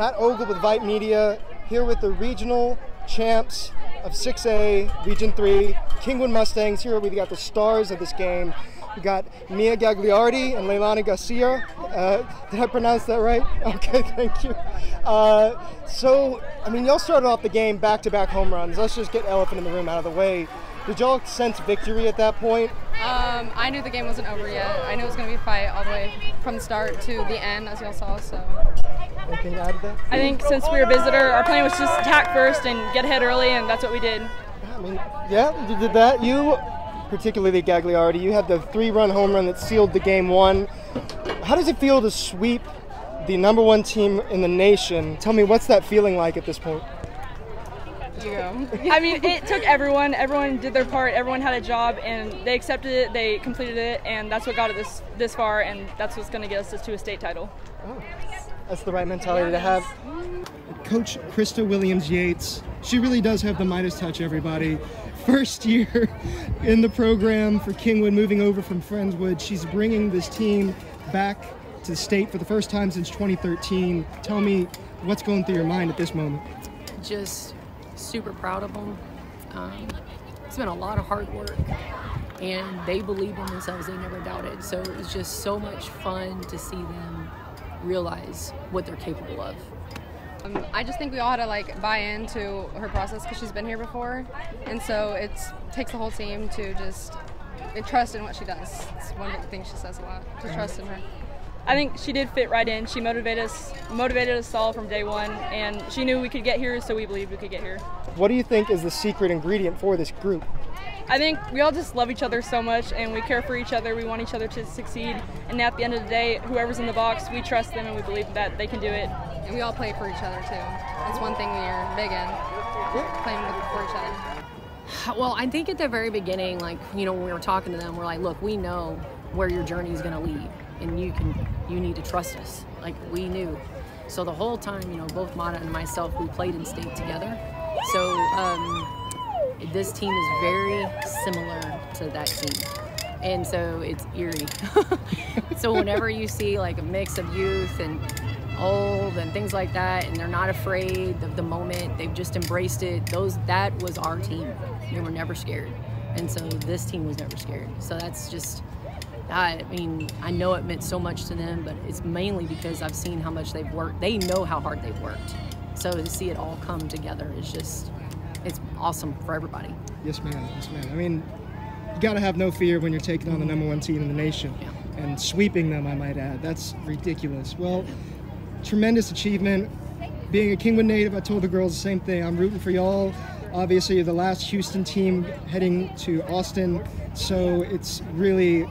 Matt Ogle with VYPE Media, here with the regional champs of 6A, Region 3, Kingwood Mustangs. Here we've got the stars of this game. We got Mia Gagliardi and Leilani Garcia. Uh, did I pronounce that right? Okay, thank you. Uh, so, I mean, y'all started off the game back to back home runs. Let's just get elephant in the room out of the way. Did y'all sense victory at that point? Um, I knew the game wasn't over yet. I knew it was going to be a fight all the way from the start to the end, as y'all saw. So. Anything to add to that? I think since we were a visitor, our plan was just attack first and get ahead early, and that's what we did. I mean, yeah, you did that. You, particularly Gagliardi, you had the three-run home run that sealed the game one. How does it feel to sweep the number one team in the nation? Tell me, what's that feeling like at this point? I mean, it took everyone. Everyone did their part. Everyone had a job, and they accepted it. They completed it, and that's what got it this this far. And that's what's going to get us to a state title. Oh, that's the right mentality to have. Coach Krista Williams Yates, she really does have the Midas touch. Everybody, first year in the program for Kingwood, moving over from Friendswood. She's bringing this team back to the state for the first time since 2013. Tell me what's going through your mind at this moment. Just super proud of them. Um, it's been a lot of hard work, and they believed in themselves. They never doubted. So it was just so much fun to see them realize what they're capable of. Um, I just think we all had to like buy into her process because she's been here before, and so it takes the whole team to just trust in what she does. It's one of the things she says a lot. To trust in her. I think she did fit right in. She motivated us, motivated us all from day one, and she knew we could get here, so we believed we could get here. What do you think is the secret ingredient for this group? I think we all just love each other so much, and we care for each other. We want each other to succeed, and at the end of the day, whoever's in the box, we trust them, and we believe that they can do it. And we all play for each other too. That's one thing we're big in, playing for each other. Well, I think at the very beginning, like you know, when we were talking to them, we're like, look, we know where your journey is going to lead and you can you need to trust us like we knew so the whole time you know both Mata and myself we played in state together so um, this team is very similar to that team. And so it's eerie. So whenever you see like a mix of youth and old and things like that and they're not afraid of the moment they've just embraced it those that was our team. They were never scared. And so this team was never scared. So that's just I mean, I know it meant so much to them, but it's mainly because I've seen how much they've worked. They know how hard they've worked. So to see it all come together is just, it's awesome for everybody. Yes, ma'am. Yes, ma'am. I mean, you got to have no fear when you're taking on the number one team in the nation Yeah. and sweeping them, I might add. That's ridiculous. Well, tremendous achievement. Being a Kingwood native, I told the girls the same thing. I'm rooting for y'all. Obviously, you're the last Houston team heading to Austin, so it's really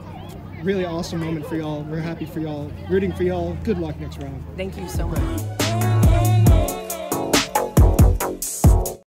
really awesome moment for y'all. We're happy for y'all, rooting for y'all. Good luck next round. Thank you so much.